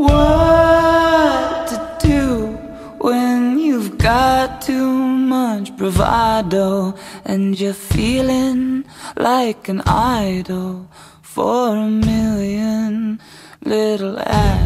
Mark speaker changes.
Speaker 1: what to do when you've got too much bravado and you're feeling like an idol for a million little assholes.